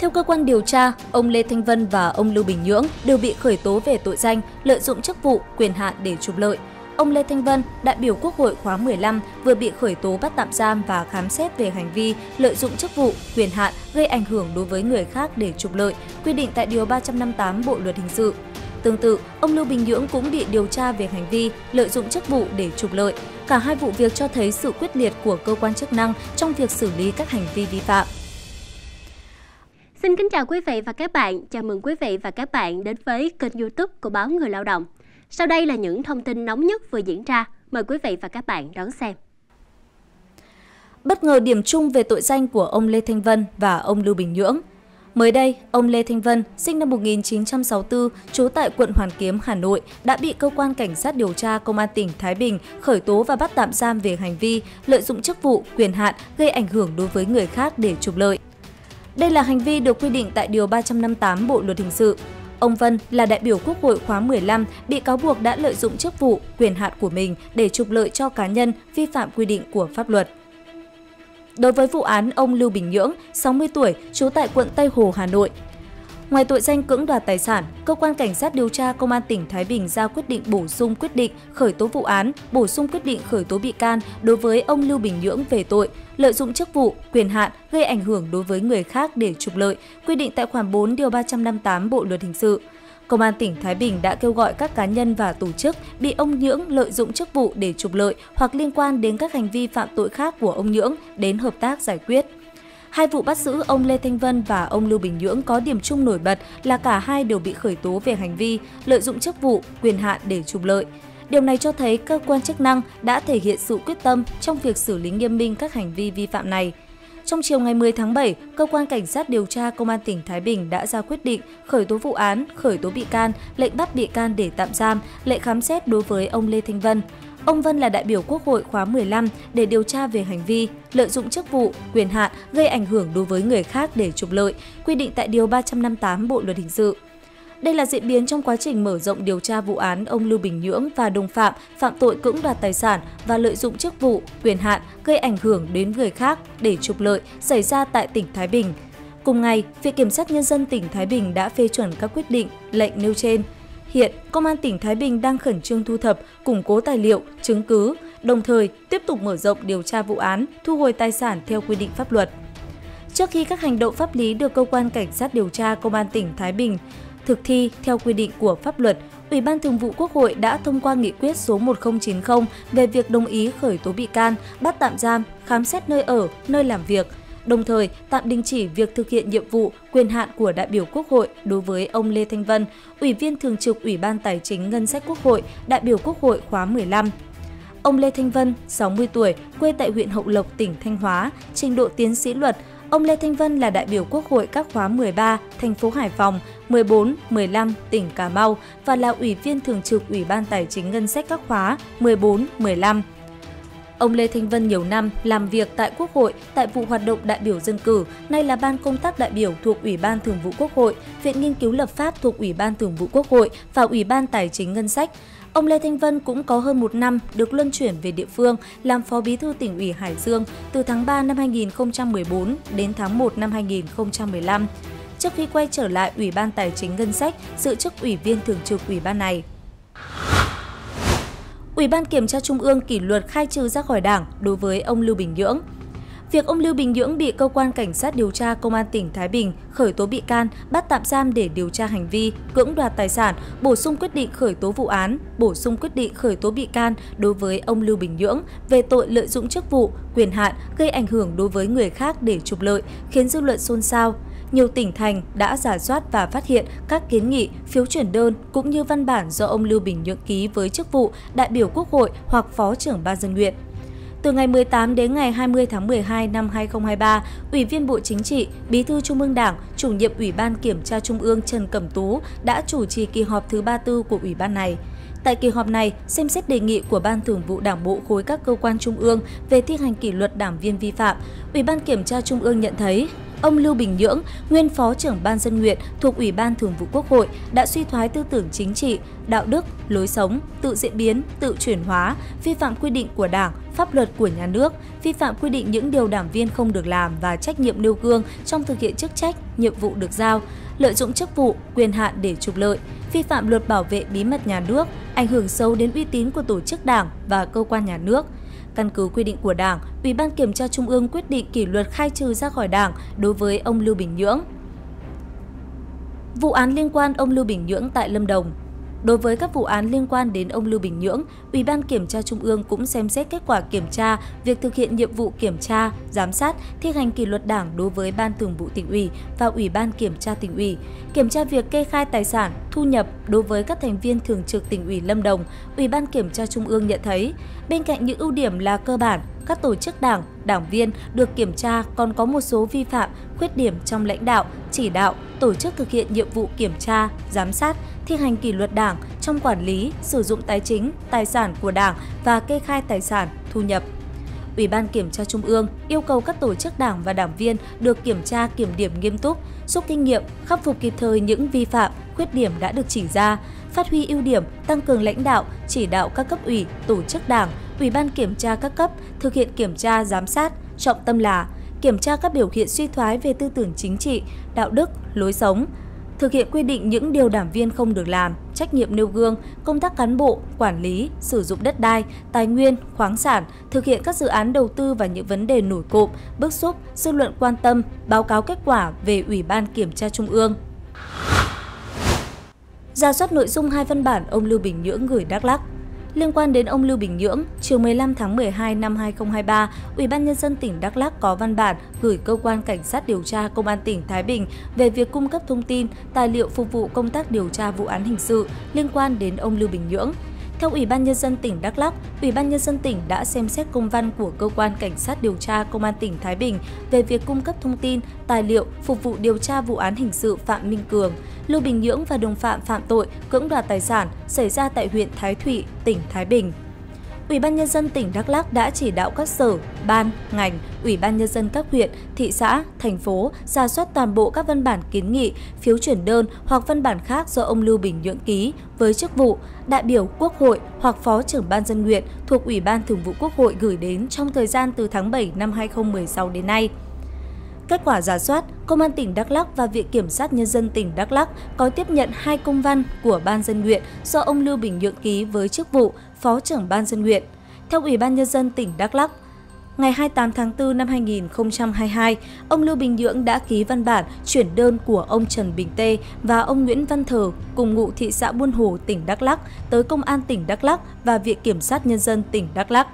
Theo cơ quan điều tra, ông Lê Thanh Vân và ông Lưu Bình Nhưỡng đều bị khởi tố về tội danh lợi dụng chức vụ, quyền hạn để trục lợi. Ông Lê Thanh Vân, đại biểu Quốc hội khóa 15, vừa bị khởi tố bắt tạm giam và khám xét về hành vi lợi dụng chức vụ, quyền hạn gây ảnh hưởng đối với người khác để trục lợi, quy định tại Điều 358 Bộ Luật Hình sự. Tương tự, ông Lưu Bình Nhưỡng cũng bị điều tra về hành vi lợi dụng chức vụ để trục lợi. Cả hai vụ việc cho thấy sự quyết liệt của cơ quan chức năng trong việc xử lý các hành vi vi phạm. Xin kính chào quý vị và các bạn. Chào mừng quý vị và các bạn đến với kênh YouTube của báo Người Lao động. Sau đây là những thông tin nóng nhất vừa diễn ra. Mời quý vị và các bạn đón xem. Bất ngờ điểm chung về tội danh của ông Lê Thanh Vân và ông Lưu Bình Nhưỡng. Mới đây, ông Lê Thanh Vân, sinh năm 1964, trú tại quận Hoàn Kiếm, Hà Nội, đã bị cơ quan cảnh sát điều tra Công an tỉnh Thái Bình khởi tố và bắt tạm giam về hành vi lợi dụng chức vụ, quyền hạn gây ảnh hưởng đối với người khác để trục lợi. Đây là hành vi được quy định tại Điều 358 Bộ Luật Hình sự. Ông Vân là đại biểu Quốc hội khóa 15, bị cáo buộc đã lợi dụng chức vụ, quyền hạn của mình để trục lợi cho cá nhân, vi phạm quy định của pháp luật. Đối với vụ án ông Lưu Bình Nhưỡng, 60 tuổi, trú tại quận Tây Hồ, Hà Nội, Ngoài tội danh cưỡng đoạt tài sản, cơ quan cảnh sát điều tra công an tỉnh Thái Bình ra quyết định bổ sung quyết định khởi tố vụ án, bổ sung quyết định khởi tố bị can đối với ông Lưu Bình Nhưỡng về tội lợi dụng chức vụ, quyền hạn gây ảnh hưởng đối với người khác để trục lợi, quy định tại khoản 4 điều 358 Bộ luật hình sự. Công an tỉnh Thái Bình đã kêu gọi các cá nhân và tổ chức bị ông Nhưỡng lợi dụng chức vụ để trục lợi hoặc liên quan đến các hành vi phạm tội khác của ông Nhưỡng đến hợp tác giải quyết. Hai vụ bắt giữ ông Lê Thanh Vân và ông Lưu Bình Nhưỡng có điểm chung nổi bật là cả hai đều bị khởi tố về hành vi lợi dụng chức vụ, quyền hạn để trục lợi. Điều này cho thấy cơ quan chức năng đã thể hiện sự quyết tâm trong việc xử lý nghiêm minh các hành vi vi phạm này. Trong chiều ngày 10 tháng 7, Cơ quan Cảnh sát điều tra Công an tỉnh Thái Bình đã ra quyết định khởi tố vụ án, khởi tố bị can, lệnh bắt bị can để tạm giam, lệnh khám xét đối với ông Lê Thanh Vân. Ông Vân là đại biểu Quốc hội khóa 15 để điều tra về hành vi lợi dụng chức vụ, quyền hạn gây ảnh hưởng đối với người khác để trục lợi, quy định tại Điều 358 Bộ Luật Hình sự. Đây là diễn biến trong quá trình mở rộng điều tra vụ án ông Lưu Bình Nhưỡng và đồng phạm phạm tội cưỡng đoạt tài sản và lợi dụng chức vụ, quyền hạn gây ảnh hưởng đến người khác để trục lợi xảy ra tại tỉnh Thái Bình. Cùng ngày, Viện Kiểm sát Nhân dân tỉnh Thái Bình đã phê chuẩn các quyết định, lệnh nêu trên. Hiện, Công an tỉnh Thái Bình đang khẩn trương thu thập, củng cố tài liệu, chứng cứ, đồng thời tiếp tục mở rộng điều tra vụ án, thu hồi tài sản theo quy định pháp luật. Trước khi các hành động pháp lý được cơ quan cảnh sát điều tra Công an tỉnh Thái Bình thực thi theo quy định của pháp luật, Ủy ban Thường vụ Quốc hội đã thông qua nghị quyết số 1090 về việc đồng ý khởi tố bị can, bắt tạm giam, khám xét nơi ở, nơi làm việc, đồng thời tạm đình chỉ việc thực hiện nhiệm vụ quyền hạn của đại biểu Quốc hội đối với ông Lê Thanh Vân, Ủy viên Thường trực Ủy ban Tài chính Ngân sách Quốc hội, đại biểu Quốc hội khóa 15. Ông Lê Thanh Vân, 60 tuổi, quê tại huyện Hậu Lộc, tỉnh Thanh Hóa, trình độ tiến sĩ luật, Ông Lê Thanh Vân là đại biểu Quốc hội các khóa 13, thành phố Hải Phòng, 14, 15, tỉnh Cà Mau và là Ủy viên Thường trực Ủy ban Tài chính Ngân sách các khóa 14, 15. Ông Lê Thanh Vân nhiều năm làm việc tại Quốc hội tại vụ hoạt động đại biểu dân cử, nay là Ban công tác đại biểu thuộc Ủy ban Thường vụ Quốc hội, Viện Nghiên cứu Lập pháp thuộc Ủy ban Thường vụ Quốc hội và Ủy ban Tài chính Ngân sách. Ông Lê Thanh Vân cũng có hơn một năm được luân chuyển về địa phương làm Phó Bí thư tỉnh ủy Hải Dương từ tháng 3 năm 2014 đến tháng 1 năm 2015. Trước khi quay trở lại Ủy ban Tài chính Ngân sách, giữ chức Ủy viên Thường trực Ủy ban này. Ủy ban Kiểm tra Trung ương kỷ luật khai trừ ra khỏi Đảng đối với ông Lưu Bình Nhưỡng. Việc ông Lưu Bình Nhưỡng bị cơ quan cảnh sát điều tra công an tỉnh Thái Bình khởi tố bị can, bắt tạm giam để điều tra hành vi cưỡng đoạt tài sản, bổ sung quyết định khởi tố vụ án, bổ sung quyết định khởi tố bị can đối với ông Lưu Bình Nhưỡng về tội lợi dụng chức vụ, quyền hạn gây ảnh hưởng đối với người khác để trục lợi, khiến dư luận xôn xao nhiều tỉnh thành đã giả soát và phát hiện các kiến nghị, phiếu chuyển đơn cũng như văn bản do ông Lưu Bình Nhưỡng ký với chức vụ đại biểu Quốc hội hoặc phó trưởng ban dân nguyện. Từ ngày 18 đến ngày 20 tháng 12 năm 2023, Ủy viên Bộ Chính trị, Bí thư Trung ương Đảng, chủ nhiệm Ủy ban Kiểm tra Trung ương Trần Cẩm Tú đã chủ trì kỳ họp thứ 34 của Ủy ban này. Tại kỳ họp này, xem xét đề nghị của Ban Thường vụ Đảng bộ khối các cơ quan trung ương về thi hành kỷ luật đảng viên vi phạm, Ủy ban Kiểm tra Trung ương nhận thấy ông Lưu Bình Nhưỡng, nguyên Phó trưởng Ban dân nguyện thuộc Ủy ban Thường vụ Quốc hội đã suy thoái tư tưởng chính trị, đạo đức, lối sống, tự diễn biến, tự chuyển hóa, vi phạm quy định của Đảng, pháp luật của nhà nước, vi phạm quy định những điều đảng viên không được làm và trách nhiệm nêu gương trong thực hiện chức trách, nhiệm vụ được giao, lợi dụng chức vụ, quyền hạn để trục lợi, vi phạm luật bảo vệ bí mật nhà nước, ảnh hưởng sâu đến uy tín của tổ chức đảng và cơ quan nhà nước. Căn cứ quy định của Đảng, Ủy ban Kiểm tra Trung ương quyết định kỷ luật khai trừ ra khỏi Đảng đối với ông Lưu Bình Nhưỡng. Vụ án liên quan ông Lưu Bình Nhưỡng tại Lâm Đồng Đối với các vụ án liên quan đến ông Lưu Bình Nhưỡng, Ủy ban Kiểm tra Trung ương cũng xem xét kết quả kiểm tra việc thực hiện nhiệm vụ kiểm tra, giám sát, thi hành kỷ luật Đảng đối với Ban Thường vụ tỉnh ủy và Ủy ban Kiểm tra tỉnh ủy, kiểm tra việc kê khai tài sản, thu nhập đối với các thành viên thường trực tỉnh ủy Lâm Đồng. Ủy ban Kiểm tra Trung ương nhận thấy, bên cạnh những ưu điểm là cơ bản, các tổ chức đảng, đảng viên được kiểm tra còn có một số vi phạm, khuyết điểm trong lãnh đạo, chỉ đạo, tổ chức thực hiện nhiệm vụ kiểm tra, giám sát, thi hành kỷ luật đảng trong quản lý, sử dụng tài chính, tài sản của đảng và kê khai tài sản, thu nhập. Ủy ban Kiểm tra Trung ương yêu cầu các tổ chức đảng và đảng viên được kiểm tra kiểm điểm nghiêm túc, rút kinh nghiệm, khắc phục kịp thời những vi phạm, khuyết điểm đã được chỉ ra, phát huy ưu điểm, tăng cường lãnh đạo, chỉ đạo các cấp ủy, tổ chức đảng, Ủy ban kiểm tra các cấp thực hiện kiểm tra giám sát, trọng tâm là kiểm tra các biểu hiện suy thoái về tư tưởng chính trị, đạo đức, lối sống, thực hiện quy định những điều đảng viên không được làm, trách nhiệm nêu gương, công tác cán bộ, quản lý, sử dụng đất đai, tài nguyên, khoáng sản, thực hiện các dự án đầu tư và những vấn đề nổi cộm, bức xúc, dư luận quan tâm, báo cáo kết quả về Ủy ban Kiểm tra Trung ương. Ra soát nội dung hai văn bản ông Lưu Bình Nhưỡng gửi Đắk Lắk. Liên quan đến ông Lưu Bình Nhưỡng, chiều 15 tháng 12 năm 2023, Ủy ban nhân dân tỉnh Đắk Lắk có văn bản gửi cơ quan cảnh sát điều tra Công an tỉnh Thái Bình về việc cung cấp thông tin, tài liệu phục vụ công tác điều tra vụ án hình sự liên quan đến ông Lưu Bình Nhưỡng. Theo Ủy ban Nhân dân tỉnh Đắk Lắk, Ủy ban Nhân dân tỉnh đã xem xét công văn của Cơ quan Cảnh sát điều tra Công an tỉnh Thái Bình về việc cung cấp thông tin, tài liệu phục vụ điều tra vụ án hình sự Phạm Minh Cường, Lưu Bình Nhưỡng và đồng phạm phạm tội cưỡng đoạt tài sản xảy ra tại huyện Thái Thụy, tỉnh Thái Bình. Ủy ban nhân dân tỉnh Đắk Lắk đã chỉ đạo các sở, ban, ngành, Ủy ban nhân dân các huyện, thị xã, thành phố ra soát toàn bộ các văn bản kiến nghị, phiếu chuyển đơn hoặc văn bản khác do ông Lưu Bình Nhưỡng ký với chức vụ đại biểu Quốc hội hoặc phó trưởng ban dân nguyện thuộc Ủy ban Thường vụ Quốc hội gửi đến trong thời gian từ tháng 7 năm 2016 đến nay. Kết quả giả soát, Công an tỉnh Đắk Lắk và Viện Kiểm sát Nhân dân tỉnh Đắk Lắk có tiếp nhận hai công văn của Ban dân nguyện do ông Lưu Bình Nhưỡng ký với chức vụ Phó trưởng Ban dân nguyện. Theo Ủy ban Nhân dân tỉnh Đắk Lắk, ngày 28 tháng 4 năm 2022, ông Lưu Bình Nhưỡng đã ký văn bản chuyển đơn của ông Trần Bình Tê và ông Nguyễn Văn Thờ cùng ngụ thị xã Buôn Hồ, tỉnh Đắk Lắk tới Công an tỉnh Đắk Lắk và Viện Kiểm sát Nhân dân tỉnh Đắk Lắk.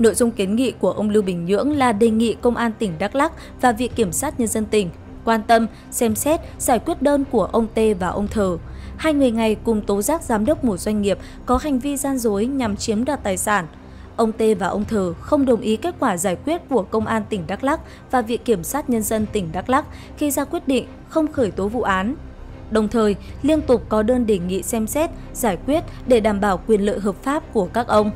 Nội dung kiến nghị của ông Lưu Bình Nhưỡng là đề nghị Công an tỉnh Đắk Lắk và Viện Kiểm sát Nhân dân tỉnh quan tâm, xem xét, giải quyết đơn của ông Tê và ông Thờ. Hai người này cùng tố giác giám đốc một doanh nghiệp có hành vi gian dối nhằm chiếm đoạt tài sản. Ông Tê và ông Thờ không đồng ý kết quả giải quyết của Công an tỉnh Đắk Lắk và Viện Kiểm sát Nhân dân tỉnh Đắk Lắk khi ra quyết định không khởi tố vụ án. Đồng thời, liên tục có đơn đề nghị xem xét, giải quyết để đảm bảo quyền lợi hợp pháp của các ông.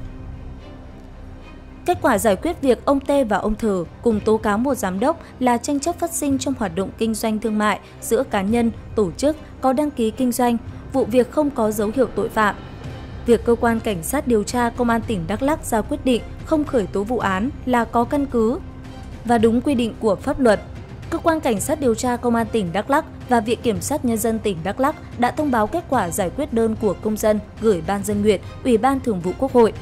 Kết quả giải quyết việc ông Tê và ông Thờ cùng tố cáo một giám đốc là tranh chấp phát sinh trong hoạt động kinh doanh thương mại giữa cá nhân, tổ chức có đăng ký kinh doanh, vụ việc không có dấu hiệu tội phạm. Việc cơ quan cảnh sát điều tra công an tỉnh Đắk Lắk ra quyết định không khởi tố vụ án là có căn cứ và đúng quy định của pháp luật. Cơ quan cảnh sát điều tra công an tỉnh Đắk Lắk và Viện kiểm sát nhân dân tỉnh Đắk Lắk đã thông báo kết quả giải quyết đơn của công dân gửi Ban dân nguyện, Ủy ban Thường vụ Quốc hội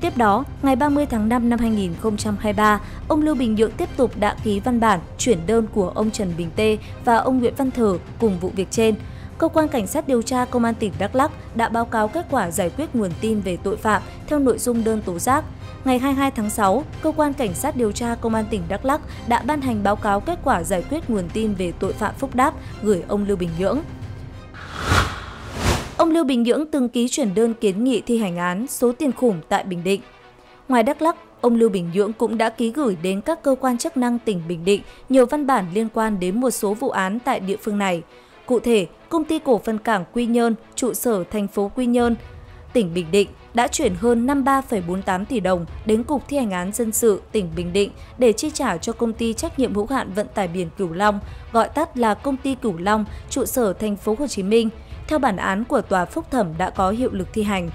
Tiếp đó, ngày 30 tháng 5 năm 2023, ông Lưu Bình Nhưỡng tiếp tục đã ký văn bản chuyển đơn của ông Trần Bình Tê và ông Nguyễn Văn Thờ cùng vụ việc trên. Cơ quan Cảnh sát điều tra Công an tỉnh Đắk Lắk đã báo cáo kết quả giải quyết nguồn tin về tội phạm theo nội dung đơn tố giác. Ngày 22 tháng 6, Cơ quan Cảnh sát điều tra Công an tỉnh Đắk Lắk đã ban hành báo cáo kết quả giải quyết nguồn tin về tội phạm phúc đáp gửi ông Lưu Bình Nhưỡng. Ông Lưu Bình Nhưỡng từng ký chuyển đơn kiến nghị thi hành án số tiền khủng tại Bình Định. Ngoài Đắk Lắk, ông Lưu Bình Nhưỡng cũng đã ký gửi đến các cơ quan chức năng tỉnh Bình Định nhiều văn bản liên quan đến một số vụ án tại địa phương này. Cụ thể, công ty cổ phần cảng Quy Nhơn, trụ sở thành phố Quy Nhơn, tỉnh Bình Định đã chuyển hơn 53,48 tỷ đồng đến Cục Thi hành án dân sự tỉnh Bình Định để chi trả cho công ty trách nhiệm hữu hạn vận tải biển Cửu Long, gọi tắt là công ty Cửu Long, trụ sở thành phố Hồ Chí Minh, theo bản án của tòa phúc thẩm đã có hiệu lực thi hành.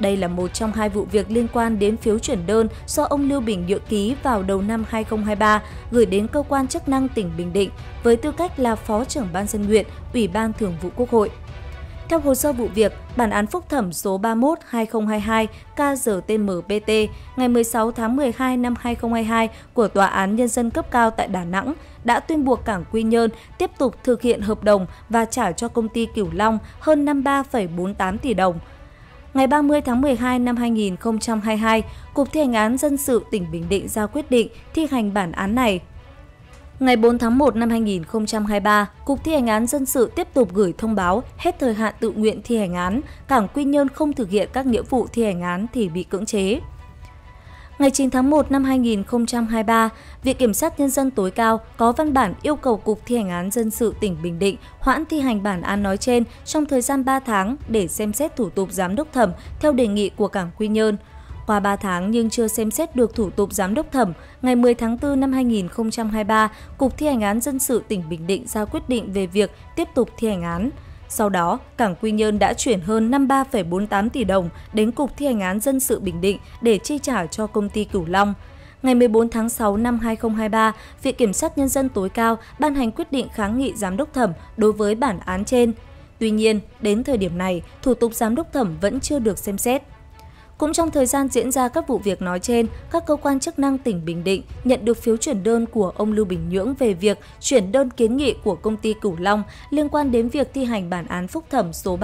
Đây là một trong hai vụ việc liên quan đến phiếu chuyển đơn do ông Lưu Bình Nhựa ký vào đầu năm 2023 gửi đến cơ quan chức năng tỉnh Bình Định với tư cách là Phó trưởng Ban dân nguyện, Ủy ban Thường vụ Quốc hội. Theo hồ sơ vụ việc, bản án phúc thẩm số 31-2022 KGTMPT ngày 16 tháng 12 năm 2022 của Tòa án Nhân dân cấp cao tại Đà Nẵng đã tuyên buộc Cảng Quy Nhơn tiếp tục thực hiện hợp đồng và trả cho công ty Cửu Long hơn 53,48 tỷ đồng. Ngày 30 tháng 12 năm 2022, Cục Thi hành án dân sự tỉnh Bình Định ra quyết định thi hành bản án này Ngày 4 tháng 1 năm 2023, Cục Thi hành án dân sự tiếp tục gửi thông báo hết thời hạn tự nguyện thi hành án, Cảng Quy Nhơn không thực hiện các nghĩa vụ thi hành án thì bị cưỡng chế. Ngày 9 tháng 1 năm 2023, Viện Kiểm sát Nhân dân tối cao có văn bản yêu cầu Cục Thi hành án dân sự tỉnh Bình Định hoãn thi hành bản án nói trên trong thời gian 3 tháng để xem xét thủ tục giám đốc thẩm theo đề nghị của Cảng Quy Nhơn. Qua 3 tháng nhưng chưa xem xét được thủ tục giám đốc thẩm, ngày 10 tháng 4 năm 2023, Cục Thi hành án dân sự tỉnh Bình Định ra quyết định về việc tiếp tục thi hành án. Sau đó, Cảng Quy Nhơn đã chuyển hơn 53,48 tỷ đồng đến Cục Thi hành án dân sự Bình Định để chi trả cho công ty Cửu Long. Ngày 14 tháng 6 năm 2023, Viện Kiểm sát Nhân dân tối cao ban hành quyết định kháng nghị giám đốc thẩm đối với bản án trên. Tuy nhiên, đến thời điểm này, thủ tục giám đốc thẩm vẫn chưa được xem xét. Cũng trong thời gian diễn ra các vụ việc nói trên, các cơ quan chức năng tỉnh Bình Định nhận được phiếu chuyển đơn của ông Lưu Bình Nhưỡng về việc chuyển đơn kiến nghị của công ty Cửu Long liên quan đến việc thi hành bản án phúc thẩm số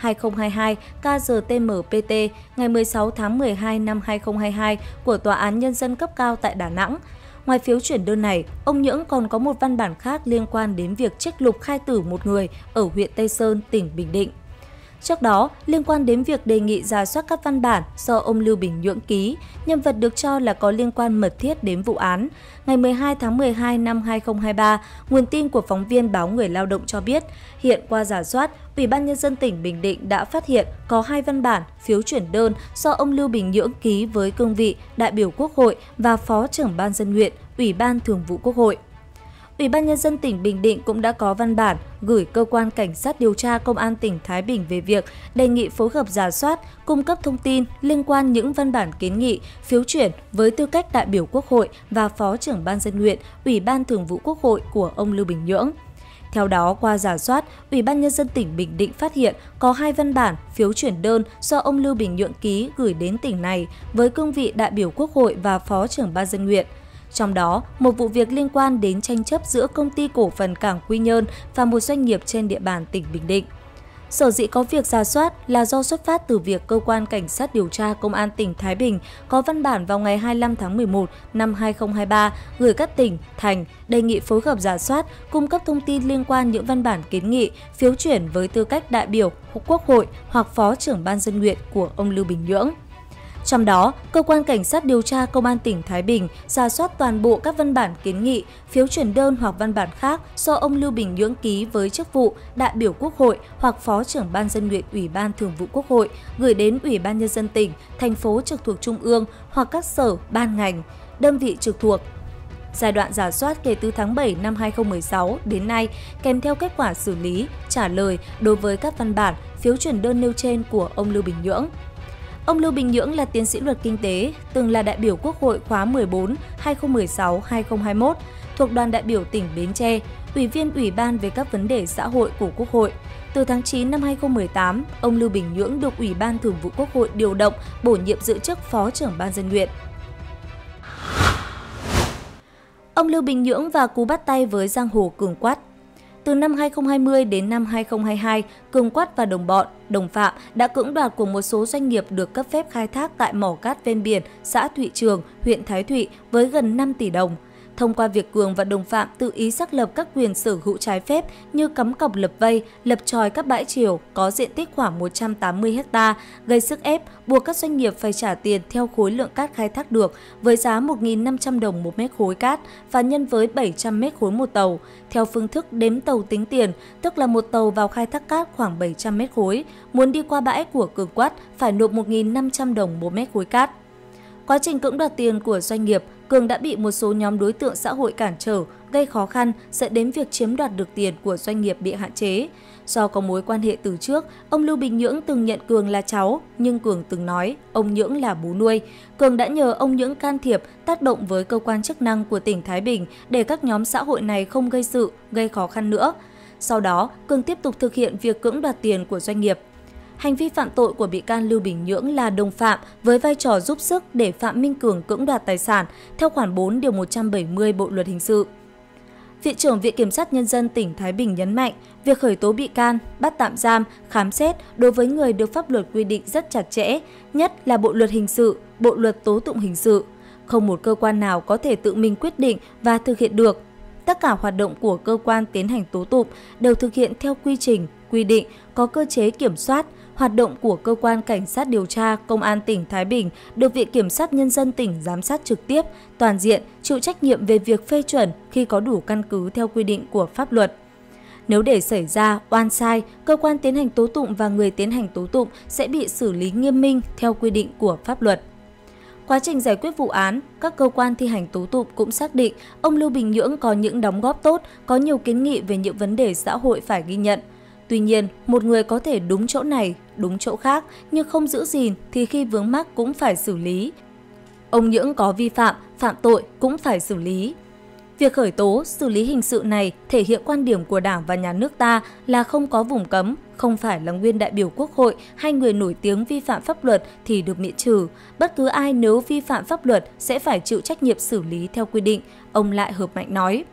31-2022 KGTMPT ngày 16 tháng 12 năm 2022 của Tòa án Nhân dân cấp cao tại Đà Nẵng. Ngoài phiếu chuyển đơn này, ông Nhưỡng còn có một văn bản khác liên quan đến việc trích lục khai tử một người ở huyện Tây Sơn, tỉnh Bình Định. Trước đó, liên quan đến việc đề nghị ra soát các văn bản do ông Lưu Bình Nhưỡng ký, nhân vật được cho là có liên quan mật thiết đến vụ án. Ngày 12 tháng 12 năm 2023, nguồn tin của phóng viên báo Người Lao động cho biết, hiện qua giả soát, Ủy ban Nhân dân tỉnh Bình Định đã phát hiện có hai văn bản phiếu chuyển đơn do ông Lưu Bình Nhưỡng ký với cương vị đại biểu Quốc hội và Phó trưởng Ban dân nguyện, Ủy ban Thường vụ Quốc hội. Ủy ban Nhân dân tỉnh Bình Định cũng đã có văn bản gửi Cơ quan Cảnh sát điều tra Công an tỉnh Thái Bình về việc đề nghị phối hợp giả soát, cung cấp thông tin liên quan những văn bản kiến nghị, phiếu chuyển với tư cách đại biểu Quốc hội và Phó trưởng Ban dân nguyện, Ủy ban Thường vụ Quốc hội của ông Lưu Bình Nhưỡng. Theo đó, qua giả soát, Ủy ban Nhân dân tỉnh Bình Định phát hiện có hai văn bản phiếu chuyển đơn do ông Lưu Bình Nhưỡng ký gửi đến tỉnh này với cương vị đại biểu Quốc hội và Phó trưởng Ban dân nguyện – trong đó, một vụ việc liên quan đến tranh chấp giữa công ty cổ phần cảng Quy Nhơn và một doanh nghiệp trên địa bàn tỉnh Bình Định. Sở dĩ có việc ra soát là do xuất phát từ việc Cơ quan Cảnh sát điều tra Công an tỉnh Thái Bình có văn bản vào ngày 25 tháng 11 năm 2023 gửi các tỉnh, thành đề nghị phối hợp giả soát, cung cấp thông tin liên quan những văn bản kiến nghị, phiếu chuyển với tư cách đại biểu Quốc hội hoặc Phó trưởng Ban dân nguyện của ông Lưu Bình Nhưỡng. Trong đó, Cơ quan Cảnh sát điều tra Công an tỉnh Thái Bình ra soát toàn bộ các văn bản kiến nghị, phiếu chuyển đơn hoặc văn bản khác do ông Lưu Bình Nhưỡng ký với chức vụ đại biểu Quốc hội hoặc Phó trưởng Ban dân nguyện Ủy ban Thường vụ Quốc hội gửi đến Ủy ban Nhân dân tỉnh, thành phố trực thuộc Trung ương hoặc các sở, ban ngành, đơn vị trực thuộc giai đoạn giả soát kể từ tháng 7 năm 2016 đến nay kèm theo kết quả xử lý, trả lời đối với các văn bản, phiếu chuyển đơn nêu trên của ông Lưu Bình Nhưỡng. Ông Lưu Bình Nhưỡng là tiến sĩ luật kinh tế, từng là đại biểu Quốc hội khóa 14 2016-2021 thuộc đoàn đại biểu tỉnh Bến Tre, ủy viên Ủy ban về các vấn đề xã hội của Quốc hội. Từ tháng 9 năm 2018, ông Lưu Bình Nhưỡng được Ủy ban Thường vụ Quốc hội điều động bổ nhiệm giữ chức Phó trưởng Ban dân nguyện. Ông Lưu Bình Nhưỡng và cú bắt tay với giang hồ cường quát từ năm 2020 đến năm 2022, Cường Quát và đồng bọn, đồng phạm đã cưỡng đoạt của một số doanh nghiệp được cấp phép khai thác tại mỏ cát ven biển xã Thụy Trường, huyện Thái Thụy với gần 5 tỷ đồng thông qua việc Cường và đồng phạm tự ý xác lập các quyền sở hữu trái phép như cắm cọc lập vây, lập tròi các bãi triều có diện tích khoảng 180 ha, gây sức ép buộc các doanh nghiệp phải trả tiền theo khối lượng cát khai thác được với giá 1.500 đồng một mét khối cát và nhân với 700 mét khối một tàu, theo phương thức đếm tàu tính tiền, tức là một tàu vào khai thác cát khoảng 700 mét khối, muốn đi qua bãi của Cường Quát phải nộp 1.500 đồng một mét khối cát. Quá trình cưỡng đoạt tiền của doanh nghiệp, Cường đã bị một số nhóm đối tượng xã hội cản trở, gây khó khăn dẫn đến việc chiếm đoạt được tiền của doanh nghiệp bị hạn chế. Do có mối quan hệ từ trước, ông Lưu Bình Nhưỡng từng nhận Cường là cháu, nhưng Cường từng nói ông Nhưỡng là bố nuôi. Cường đã nhờ ông Nhưỡng can thiệp, tác động với cơ quan chức năng của tỉnh Thái Bình để các nhóm xã hội này không gây sự, gây khó khăn nữa. Sau đó, Cường tiếp tục thực hiện việc cưỡng đoạt tiền của doanh nghiệp. Hành vi phạm tội của bị can Lưu Bình Nhưỡng là đồng phạm với vai trò giúp sức để Phạm Minh Cường cưỡng đoạt tài sản theo khoản 4 điều 170 Bộ luật hình sự. Viện trưởng Viện Kiểm sát Nhân dân tỉnh Thái Bình nhấn mạnh, việc khởi tố bị can, bắt tạm giam, khám xét đối với người được pháp luật quy định rất chặt chẽ, nhất là Bộ luật hình sự, Bộ luật tố tụng hình sự. Không một cơ quan nào có thể tự mình quyết định và thực hiện được. Tất cả hoạt động của cơ quan tiến hành tố tụng đều thực hiện theo quy trình, quy định, có cơ chế kiểm soát, hoạt động của cơ quan cảnh sát điều tra Công an tỉnh Thái Bình được Viện Kiểm sát Nhân dân tỉnh giám sát trực tiếp, toàn diện, chịu trách nhiệm về việc phê chuẩn khi có đủ căn cứ theo quy định của pháp luật. Nếu để xảy ra oan sai, cơ quan tiến hành tố tụng và người tiến hành tố tụng sẽ bị xử lý nghiêm minh theo quy định của pháp luật. Quá trình giải quyết vụ án, các cơ quan thi hành tố tụng cũng xác định ông Lưu Bình Nhưỡng có những đóng góp tốt, có nhiều kiến nghị về những vấn đề xã hội phải ghi nhận – Tuy nhiên, một người có thể đúng chỗ này, đúng chỗ khác nhưng không giữ gìn thì khi vướng mắc cũng phải xử lý. Ông Nhưỡng có vi phạm, phạm tội cũng phải xử lý. Việc khởi tố, xử lý hình sự này thể hiện quan điểm của Đảng và Nhà nước ta là không có vùng cấm, không phải là nguyên đại biểu quốc hội hay người nổi tiếng vi phạm pháp luật thì được miễn trừ. Bất cứ ai nếu vi phạm pháp luật sẽ phải chịu trách nhiệm xử lý theo quy định, ông Lại Hợp Mạnh nói.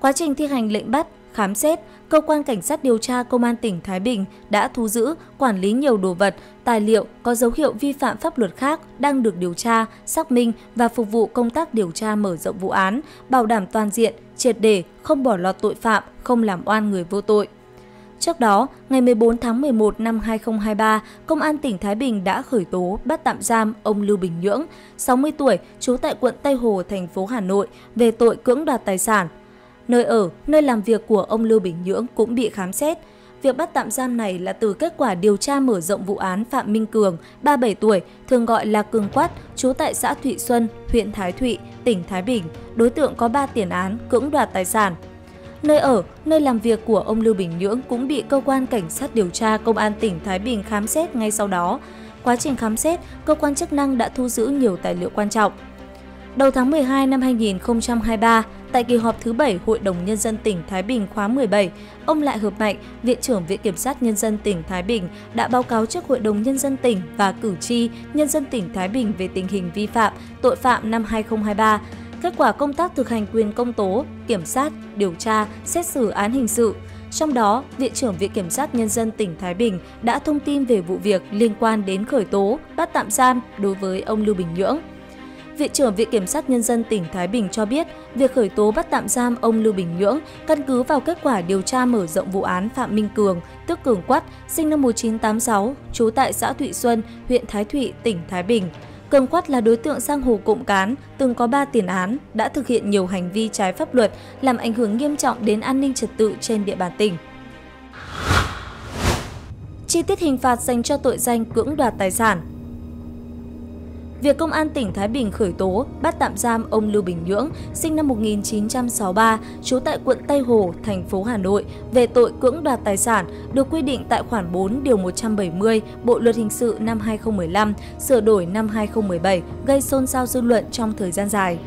Quá trình thi hành lệnh bắt, khám xét, cơ quan cảnh sát điều tra công an tỉnh Thái Bình đã thu giữ, quản lý nhiều đồ vật, tài liệu có dấu hiệu vi phạm pháp luật khác đang được điều tra, xác minh và phục vụ công tác điều tra mở rộng vụ án, bảo đảm toàn diện, triệt để, không bỏ lọt tội phạm, không làm oan người vô tội. Trước đó, ngày 14 tháng 11 năm 2023, Công an tỉnh Thái Bình đã khởi tố bắt tạm giam ông Lưu Bình Nhưỡng, 60 tuổi, trú tại quận Tây Hồ, thành phố Hà Nội về tội cưỡng đoạt tài sản, Nơi ở, nơi làm việc của ông Lưu Bình Nhưỡng cũng bị khám xét. Việc bắt tạm giam này là từ kết quả điều tra mở rộng vụ án Phạm Minh Cường, 37 tuổi, thường gọi là Cường Quát, trú tại xã Thụy Xuân, huyện Thái Thụy, tỉnh Thái Bình. Đối tượng có 3 tiền án cưỡng đoạt tài sản. Nơi ở, nơi làm việc của ông Lưu Bình Nhưỡng cũng bị cơ quan cảnh sát điều tra công an tỉnh Thái Bình khám xét ngay sau đó. Quá trình khám xét, cơ quan chức năng đã thu giữ nhiều tài liệu quan trọng. Đầu tháng 12 năm 2023, tại kỳ họp thứ 7 Hội đồng Nhân dân tỉnh Thái Bình khóa 17, ông Lại Hợp Mạnh, Viện trưởng Viện Kiểm sát Nhân dân tỉnh Thái Bình đã báo cáo trước Hội đồng Nhân dân tỉnh và cử tri Nhân dân tỉnh Thái Bình về tình hình vi phạm, tội phạm năm 2023, kết quả công tác thực hành quyền công tố, kiểm sát, điều tra, xét xử án hình sự. Trong đó, Viện trưởng Viện Kiểm sát Nhân dân tỉnh Thái Bình đã thông tin về vụ việc liên quan đến khởi tố, bắt tạm giam đối với ông Lưu Bình Nhưỡng. Viện trưởng Viện Kiểm sát Nhân dân tỉnh Thái Bình cho biết, việc khởi tố bắt tạm giam ông Lưu Bình Nhưỡng căn cứ vào kết quả điều tra mở rộng vụ án Phạm Minh Cường, tức Cường Quát, sinh năm 1986, trú tại xã Thụy Xuân, huyện Thái Thụy, tỉnh Thái Bình. Cường Quát là đối tượng sang hồ cộng cán, từng có 3 tiền án, đã thực hiện nhiều hành vi trái pháp luật, làm ảnh hưởng nghiêm trọng đến an ninh trật tự trên địa bàn tỉnh. Chi tiết hình phạt dành cho tội danh cưỡng đoạt tài sản Việc Công an tỉnh Thái Bình khởi tố, bắt tạm giam ông Lưu Bình Nhưỡng, sinh năm 1963, trú tại quận Tây Hồ, thành phố Hà Nội, về tội cưỡng đoạt tài sản, được quy định tại khoản 4 điều 170 Bộ Luật Hình sự năm 2015, sửa đổi năm 2017, gây xôn xao dư luận trong thời gian dài.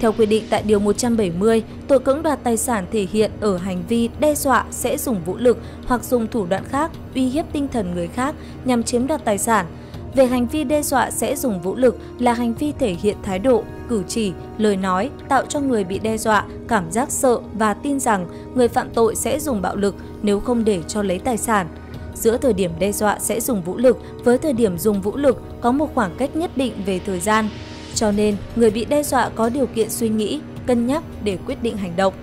Theo quy định tại Điều 170, tội cưỡng đoạt tài sản thể hiện ở hành vi đe dọa sẽ dùng vũ lực hoặc dùng thủ đoạn khác uy hiếp tinh thần người khác nhằm chiếm đoạt tài sản, về hành vi đe dọa sẽ dùng vũ lực là hành vi thể hiện thái độ, cử chỉ, lời nói tạo cho người bị đe dọa cảm giác sợ và tin rằng người phạm tội sẽ dùng bạo lực nếu không để cho lấy tài sản. Giữa thời điểm đe dọa sẽ dùng vũ lực với thời điểm dùng vũ lực có một khoảng cách nhất định về thời gian. Cho nên, người bị đe dọa có điều kiện suy nghĩ, cân nhắc để quyết định hành động.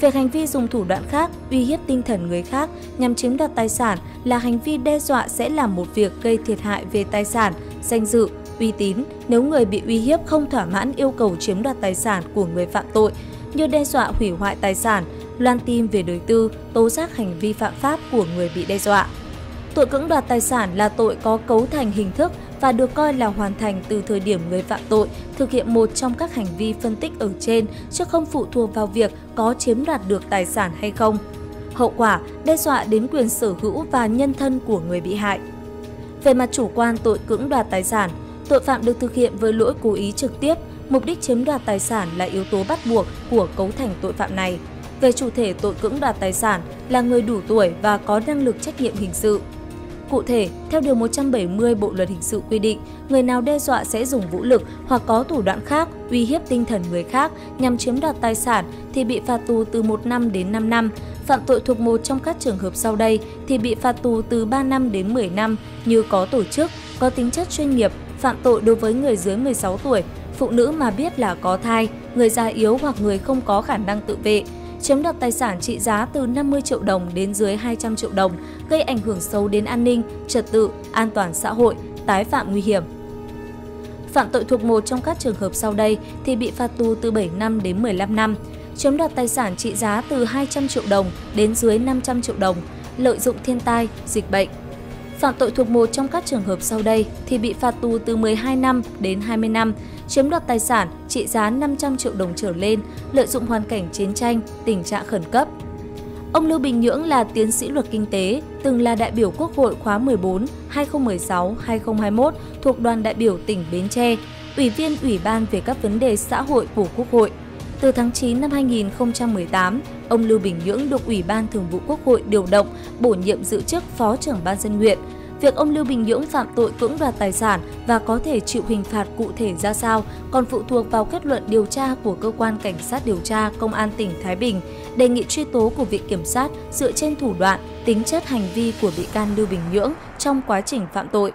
Về hành vi dùng thủ đoạn khác, uy hiếp tinh thần người khác nhằm chiếm đoạt tài sản là hành vi đe dọa sẽ là một việc gây thiệt hại về tài sản, danh dự, uy tín nếu người bị uy hiếp không thỏa mãn yêu cầu chiếm đoạt tài sản của người phạm tội như đe dọa hủy hoại tài sản, loan tin về đời tư, tố giác hành vi phạm pháp của người bị đe dọa. Tội cưỡng đoạt tài sản là tội có cấu thành hình thức và được coi là hoàn thành từ thời điểm người phạm tội thực hiện một trong các hành vi phân tích ở trên chứ không phụ thuộc vào việc có chiếm đoạt được tài sản hay không. Hậu quả đe dọa đến quyền sở hữu và nhân thân của người bị hại. Về mặt chủ quan tội cưỡng đoạt tài sản, tội phạm được thực hiện với lỗi cố ý trực tiếp, mục đích chiếm đoạt tài sản là yếu tố bắt buộc của cấu thành tội phạm này. Về chủ thể tội cưỡng đoạt tài sản là người đủ tuổi và có năng lực trách nhiệm hình sự. Cụ thể, theo Điều 170 Bộ Luật Hình sự quy định, người nào đe dọa sẽ dùng vũ lực hoặc có thủ đoạn khác uy hiếp tinh thần người khác nhằm chiếm đoạt tài sản thì bị phạt tù từ 1 năm đến 5 năm. Phạm tội thuộc một trong các trường hợp sau đây thì bị phạt tù từ 3 năm đến 10 năm như có tổ chức, có tính chất chuyên nghiệp, phạm tội đối với người dưới 16 tuổi, phụ nữ mà biết là có thai, người già yếu hoặc người không có khả năng tự vệ, chiếm đoạt tài sản trị giá từ 50 triệu đồng đến dưới 200 triệu đồng, gây ảnh hưởng xấu đến an ninh, trật tự, an toàn xã hội, tái phạm nguy hiểm. Phạm tội thuộc một trong các trường hợp sau đây thì bị phạt tù từ 7 năm đến 15 năm, chiếm đoạt tài sản trị giá từ 200 triệu đồng đến dưới 500 triệu đồng, lợi dụng thiên tai, dịch bệnh. Phạm tội thuộc một trong các trường hợp sau đây thì bị phạt tù từ 12 năm đến 20 năm, chiếm đoạt tài sản trị giá 500 triệu đồng trở lên, lợi dụng hoàn cảnh chiến tranh, tình trạng khẩn cấp. Ông Lưu Bình Nhưỡng là tiến sĩ luật kinh tế, từng là đại biểu Quốc hội khóa 14, 2016-2021 thuộc đoàn đại biểu tỉnh Bến Tre, Ủy viên Ủy ban về các vấn đề xã hội của Quốc hội. Từ tháng 9 năm 2018, ông Lưu Bình Nhưỡng được Ủy ban Thường vụ Quốc hội điều động bổ nhiệm giữ chức Phó trưởng Ban dân nguyện – Việc ông Lưu Bình Nhưỡng phạm tội cưỡng đoạt tài sản và có thể chịu hình phạt cụ thể ra sao còn phụ thuộc vào kết luận điều tra của cơ quan cảnh sát điều tra Công an tỉnh Thái Bình, đề nghị truy tố của Viện Kiểm sát dựa trên thủ đoạn, tính chất hành vi của bị can Lưu Bình Nhưỡng trong quá trình phạm tội.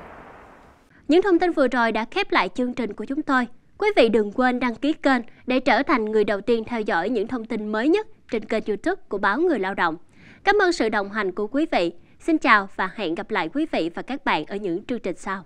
Những thông tin vừa rồi đã khép lại chương trình của chúng tôi. Quý vị đừng quên đăng ký kênh để trở thành người đầu tiên theo dõi những thông tin mới nhất trên kênh youtube của Báo Người Lao động. Cảm ơn sự đồng hành của quý vị. Xin chào và hẹn gặp lại quý vị và các bạn ở những chương trình sau.